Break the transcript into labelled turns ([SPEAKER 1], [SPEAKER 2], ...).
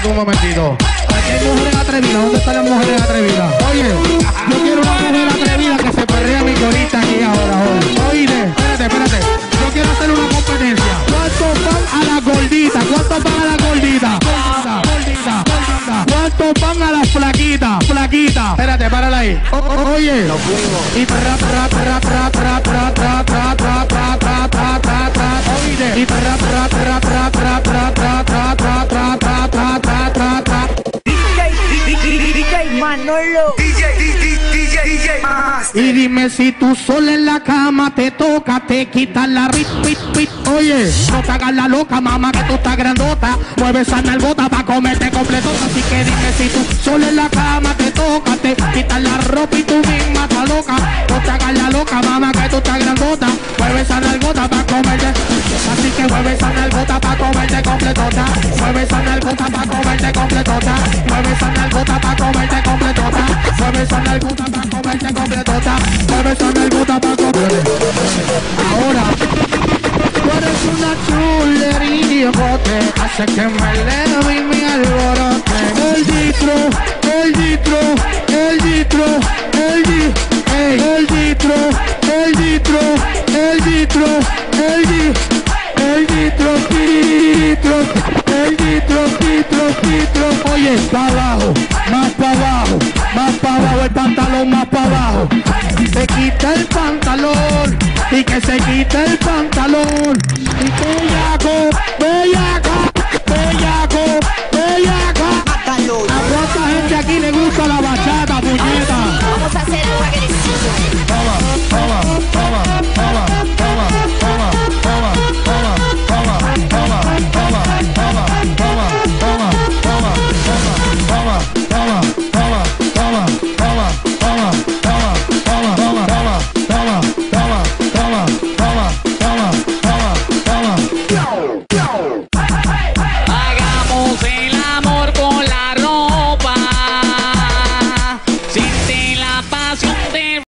[SPEAKER 1] espérate un momentito. Aquí hay mujeres atrevidas. ¿Dónde están las mujeres atrevidas? Oye, yo quiero una mujer atrevida que se perrea mi corita aquí ahora, ahora. Oye, espérate, espérate. Yo quiero hacer una competencia. ¿Cuántos van a la gordita? ¿Cuántos van a la gordita? Gordita, gordita, gordita. ¿Cuántos van a la flaquita? Flaquita. Espérate, párala ahí. O- oye. Y tra, tra, tra, tra, tra, tra,
[SPEAKER 2] DJ Manolo.
[SPEAKER 1] Y dime si tú sola en la cama te toca, te quitas la rit, pit, pit. Oye, no te hagas la loca, mamá, que tú estás grandota. Mueve esa nalgota pa' comerte completota. Así que dime si tú sola en la cama te toca, te quitas la ropa y tú misma estás loca. No te hagas la loca, mamá, que tú estás grandota. Mueve esa nalgota pa' comerte. Así que mueve esa nalgota pa' comerte completota. Mueve esa nalgota pa' comerte completota. Mueve esa nalgota pa' comerte completota. Bote. Hace que me leve y me alborote. El ditro, el ditro, el ditro, el ditro. El ditro, el ditro, el ditro, el ditro, el ditro, ditro, el ditro, ditro, ditro. Oye, abajo, más abajo, más para abajo el pantalón, más para abajo. Se quita el pantalón y que se quita el pantalón. Y bellaco, bellaco, bellaco, bellaco.
[SPEAKER 2] ¿A
[SPEAKER 1] cuánta gente aquí le gusta la bachata, puñeta? Vamos
[SPEAKER 2] a hacer un.